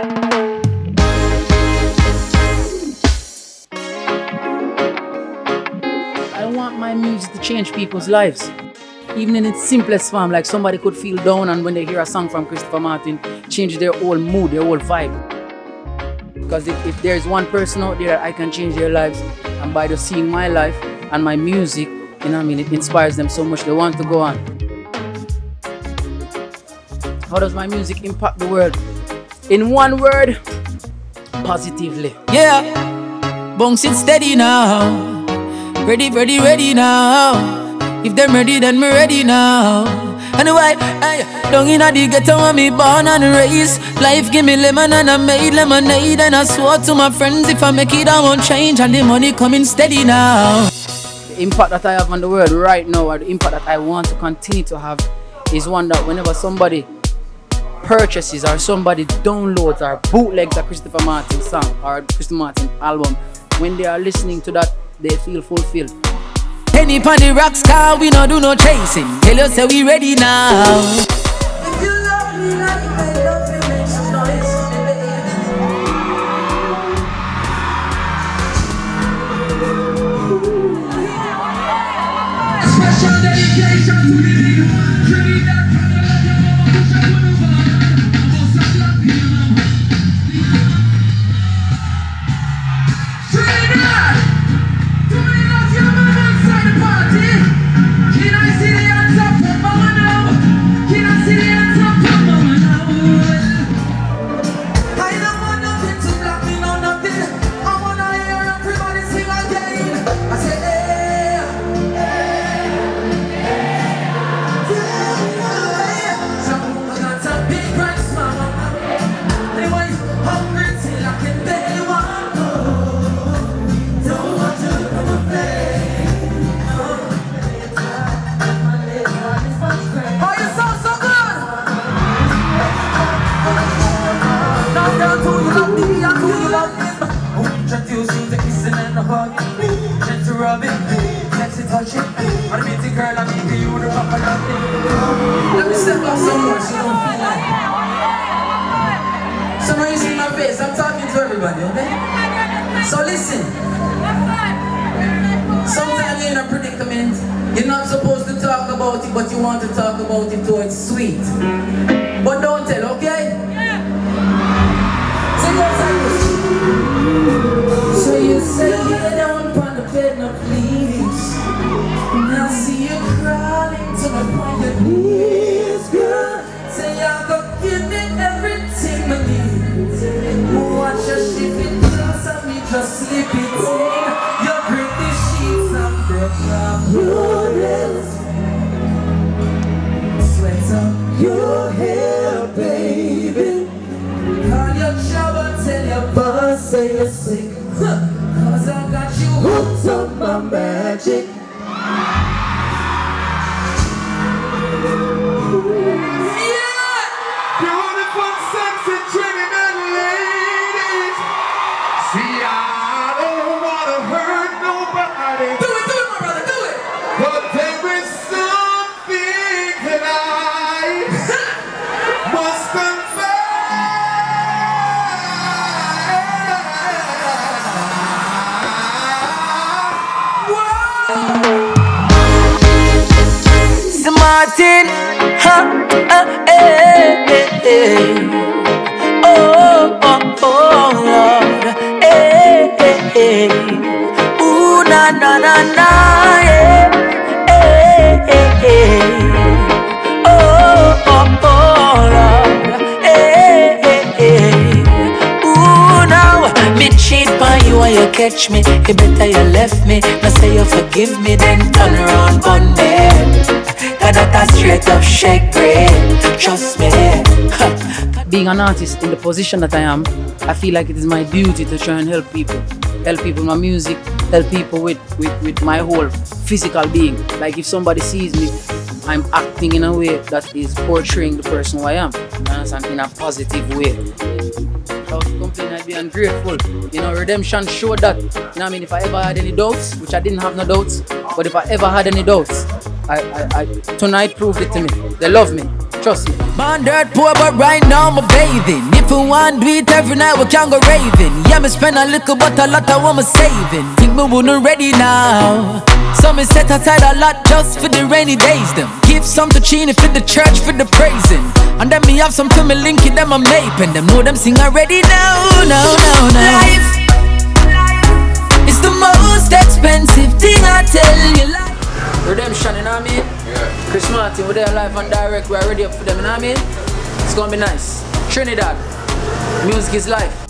I want my music to change people's lives. Even in its simplest form, like somebody could feel down and when they hear a song from Christopher Martin, change their whole mood, their whole vibe. Because if, if there's one person out there I can change their lives, and by just seeing my life and my music, you know what I mean, it inspires them so much they want to go on. How does my music impact the world? In one word, positively. Yeah, bounce it steady now. Ready, ready, ready now. If them ready, then me ready now. Anyway, hey, down in the ghetto where me born and raised Life give me lemon and I made lemonade And I swore to my friends if I make it I won't change And the money coming steady now The impact that I have on the world right now or the impact that I want to continue to have is one that whenever somebody purchases or somebody downloads or bootlegs a Christopher Martin song or a Christopher Martin album, when they are listening to that, they feel fulfilled. Penny pon the rocks car, we no do no chasing. Tell you say we ready now. If you love me like I love you, make some noise, baby. Special dedication to the big one, everybody, okay? So listen. Sometimes you're in a predicament. You're not supposed to talk about it, but you want to talk about it so it's sweet. But don't tell, okay? You're sick. Cause I got you hooked on my magic. Sir Martin, huh, uh, eh, eh, eh. Oh, oh, oh, Lord, eh, eh, eh. Ooh, na, na, na, na, yeah. Catch me. You better you left me. Now say you forgive me, then turn around, gun me. Cause that straight up shake bread. Trust me. Being an artist in the position that I am, I feel like it is my duty to try and help people. Help people with my music, help people with, with, with my whole physical being. Like if somebody sees me, I'm acting in a way that is portraying the person who I am. You? In a positive way. I was to complain, I'd be ungrateful. You know, redemption showed that. You know what I mean? If I ever had any doubts, which I didn't have no doubts, but if I ever had any doubts, I, I, I tonight proved it to me. They love me. Trust me. Born dirt poor, but right now I'm bathing. If If we want do it every night, we can go raving. Yeah, me spend a little, but a lot I want me saving. Think me wouldn't ready now. So me set aside a lot just for the rainy days. Them give some to Chini for the church for the praising. And then me have some to me link it, them I'm maping. Them know them sing already now, now, now, now. Life is the most expensive thing I tell you. Redemption, you know what I mean? Chris Martin, we're there live and direct. We're ready up for them, you know what I mean? It's gonna be nice. Trinidad, music is life.